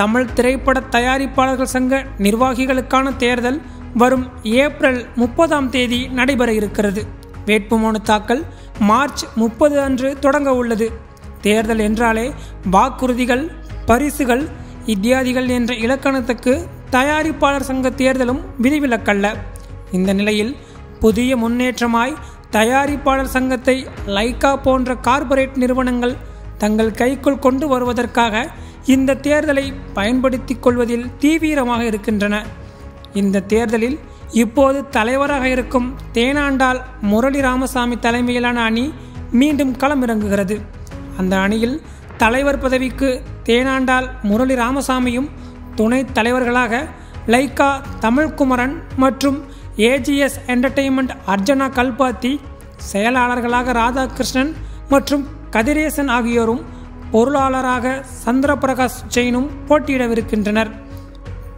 தமிழ் திரைப்பட தயாரிப்பாளர்கள் சங்க நிர்வாகிகளுக்கான தேர்தல் வரும் ஏப்ரல் முப்பதாம் தேதி நடைபெற இருக்கிறது. வேட்புமனு தாக்கல் மார்ச் முப்பது அன்று தொடங்க உள்ளது. தேர்தல் என்றாலே வாக்குறுதிகள் பரிசுகள் இத்தியாதிகள் என்ற இலக்கணத்துக்கு தயாரிப்பாளர் சங்க தேர்தலும் விதிவிலக்கல்ல. இந்த நிலையில் புதிய முன்னேற்றமாய் தயாரிப்பாளர் சங்கத்தை லைக்கா போன்ற கார்ப்பரேட் நிறுவனங்கள் தங்கள் கைக்குள் கொண்டு வருவதற்காக இந்த தேர்தலை பயன்படுத்தி கொள்வதில் தீவிரமாக இருக்கின்றன. இந்த தேர்தலில் இப்போது தலைவராக இருக்கும் தேனாண்டால் முரளி ராமசாமி தலைமையிலான அணி மீண்டும் களமிறங்குகிறது. அந்த அணியில் தலைவர் பதவிக்கு தேனாண்டால் முரளி ராமசாமியும் துணைத் தலைவர்களாக லைக்கா தமிழ்குமரன் மற்றும் ஏஜிஎஸ் என்டர்டெயின்மெண்ட் அர்ஜனா கல்பாத்தி செயலாளர்களாக ராதாகிருஷ்ணன் மற்றும் கதிரேசன் ஆகியோரும் பொருளாளராக சந்திரபிரகாஷ் ஜெயினும் போட்டியிடவிருக்கின்றனர்.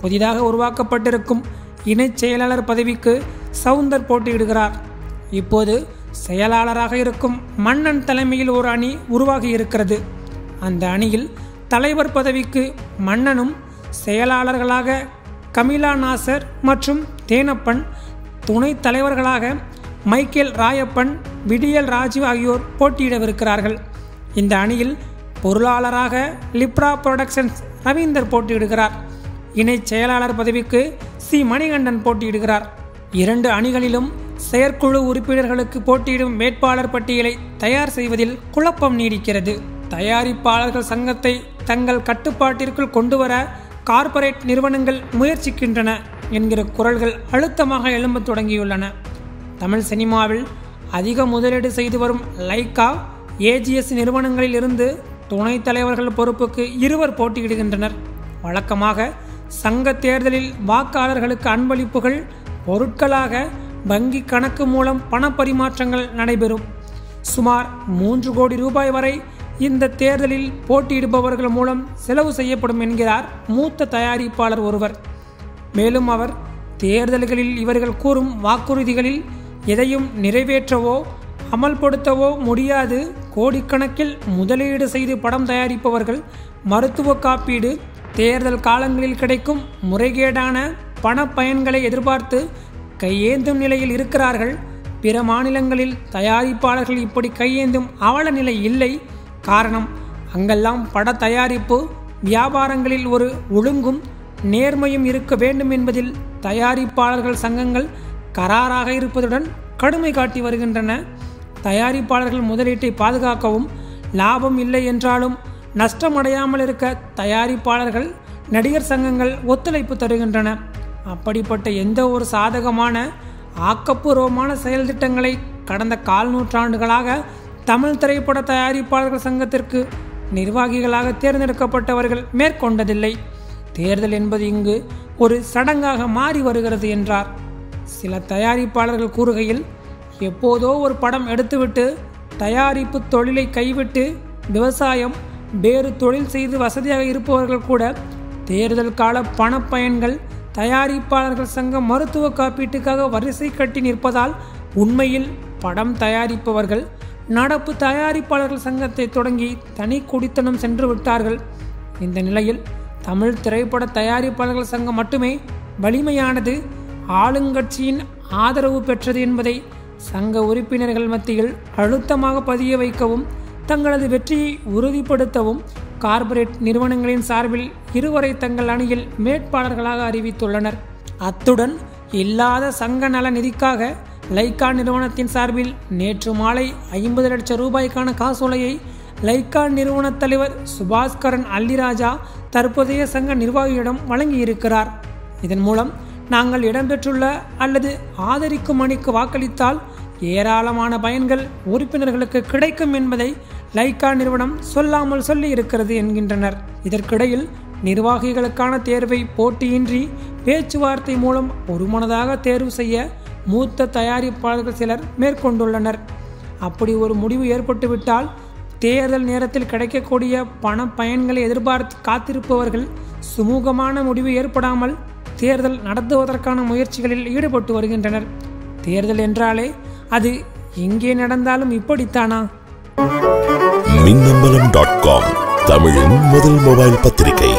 புதிதாக உருவாக்கப்பட்டிருக்கும் இணைச் செயலாளர் பதவிக்கு சவுந்தர் போட்டியிடுகிறார். இப்போது செயலாளராக இருக்கும் மன்னன் தலைமையில் ஒரு அணி உருவாகி இருக்கிறது அந்த அணியில் தலைவர் பதவிக்கு மன்னனும் செயலாளர்களாக கமிலா நாசர் மற்றும் தேனப்பன் துணைத் தலைவர்களாக மைக்கேல் ராயப்பன் விடியல் ராஜீவ் ஆகியோர் போட்டியிடவிருக்கிறார்கள். இந்த அணியில் பொருளாளராக லிப்ரா புரொடக்ஷன்ஸ் ரவீந்தர் போட்டியிடுகிறார். இணை செயலாளர் பதவிக்கு சி. மணிகண்டன் போட்டியிடுகிறார். இரண்டு அணிகளிலும் செயற்குழு உறுப்பினர்களுக்கு போட்டியிடும் வேட்பாளர் பட்டியலை தயார் செய்வதில் குழப்பம் நீடிக்கிறது. தயாரிப்பாளர்கள் சங்கத்தை தங்கள் கட்டுப்பாட்டிற்குள் கொண்டுவர கார்ப்பரேட் நிறுவனங்கள் முயற்சிக்கின்றன என்கிற குரல்கள் அழுத்தமாக எழும்பத் தொடங்கியுள்ளன. தமிழ் சினிமாவில் அதிக முதலீடு செய்து வரும் லைக்கா ஏஜிஎஸ் நிறுவனங்களில் இருந்து துணைத் தலைவர்கள் பொறுப்புக்கு இருவர் போட்டியிடுகின்றனர். வழக்கமாக சங்க தேர்தலில் வாக்காளர்களுக்கு அன்பளிப்புகள் பொருட்களாக வங்கி கணக்கு மூலம் பணப்பரிமாற்றங்கள் நடைபெறும். சுமார் மூன்று கோடி ரூபாய் வரை இந்த தேர்தலில் போட்டியிடுபவர்கள் மூலம் செலவு செய்யப்படும் என்கிறார் மூத்த தயாரிப்பாளர் ஒருவர். மேலும் அவர் தேர்தல்களில் இவர்கள் கூறும் வாக்குறுதிகளில் எதையும் நிறைவேற்றவோ அமல்படுத்தவோ முடியாது. கோடிக்கணக்கில் முதலீடு செய்து படம் தயாரிப்பவர்கள் மருத்துவ காப்பீடு தேர்தல் காலங்களில் கிடைக்கும் முறைகேடான பண பயன்களை எதிர்பார்த்து கையேந்தும் நிலையில் இருக்கிறார்கள். பிற மாநிலங்களில் தயாரிப்பாளர்கள் இப்படி கையேந்தும் அவல நிலை இல்லை. காரணம் அங்கெல்லாம் பட தயாரிப்பு வியாபாரங்களில் ஒரு ஒழுங்கும் நேர்மையும் இருக்க வேண்டும் என்பதில் தயாரிப்பாளர்கள் சங்கங்கள் கராராக இருப்பதுடன் கடுமை காட்டி வருகின்றன. தயாரிப்பாளர்கள் முதலீட்டை பாதுகாக்கவும் லாபம் இல்லை என்றாலும் நஷ்டமடையாமல் இருக்க தயாரிப்பாளர்கள் நடிகர் சங்கங்கள் ஒத்துழைப்பு தருகின்றன. அப்படிப்பட்ட எந்த ஒரு சாதகமான ஆக்கப்பூர்வமான செயல் திட்டங்களை கடந்த கால் நூற்றாண்டுகளாக தமிழ் திரைப்பட தயாரிப்பாளர்கள் சங்கத்திற்கு நிர்வாகிகளாக தேர்ந்தெடுக்கப்பட்டவர்கள் மேற்கொண்டதில்லை. தேர்தல் என்பது இங்கு ஒரு சடங்காக மாறி வருகிறது என்றார். சில தயாரிப்பாளர்கள் கூறுகையில் எப்போதோ ஒரு படம் எடுத்துவிட்டு தயாரிப்பு தொழிலை கைவிட்டு விவசாயம் வேறு தொழில் செய்து வசதியாக இருப்பவர்கள் கூட தேர்தல் கால பணப்பயன்கள் தயாரிப்பாளர்கள் சங்கம் மருத்துவ காப்பீட்டுக்காக வரிசை கட்டி நிற்பதால் உண்மையில் படம் தயாரிப்பவர்கள் நடப்பு தயாரிப்பாளர்கள் சங்கத்தை தொடங்கி தனி குடித்தனம் சென்று விட்டார்கள். இந்த நிலையில் தமிழ் திரைப்பட தயாரிப்பாளர்கள் சங்கம் மட்டுமே வலிமையானது ஆளுங்கட்சியின் ஆதரவு பெற்றது என்பதை சங்க உறுப்பினர்கள் மத்தியில் அழுத்தமாக பதிய வைக்கவும் தங்களது வெற்றியை உறுதிப்படுத்தவும் கார்ப்பரேட் நிறுவனங்களின் சார்பில் இருவரை தங்கள் அணியில் மேற்பாளர்களாக அறிவித்துள்ளனர். அத்துடன் இல்லாத சங்க நல நிதிக்காக லைக்கா நிறுவனத்தின் சார்பில் நேற்று மாலை ஐம்பது லட்சம் ரூபாய்க்கான காசோலையை லைக்கா நிறுவன தலைவர் சுபாஸ்கரன் அல்லிராஜா தற்போதைய சங்க நிர்வாகியிடம் வழங்கியிருக்கிறார். இதன் மூலம் நாங்கள் இடம்பெற்றுள்ள அல்லது ஆதரிக்கும் அணிக்கு வாக்களித்தால் ஏராளமான பயன்கள் உறுப்பினர்களுக்கு கிடைக்கும் என்பதை லைக்கா நிறுவனம் சொல்லாமல் சொல்லி இருக்கிறது என்கின்றனர். இதற்கிடையில் நிர்வாகிகளுக்கான தேர்வை போட்டியின்றி பேச்சுவார்த்தை மூலம் ஒருமனதாக தேர்வு செய்ய மூத்த தயாரிப்பாளர்கள் சிலர் மேற்கொண்டுள்ளனர். அப்படி ஒரு முடிவு ஏற்பட்டுவிட்டால் தேர்தல் நேரத்தில் கிடைக்கக்கூடிய பண பயன்களை எதிர்பார்த்து காத்திருப்பவர்கள் சுமூகமான முடிவு ஏற்படாமல் தேர்தல் நடத்துவதற்கான முயற்சிகளில் ஈடுபட்டு வருகின்றனர். தேர்தல் என்றாலே அது எங்கே நடந்தாலும் இப்படித்தானா? மின்னம்பலம் டாட் காம் தமிழின் முதல் மொபைல் பத்திரிகை.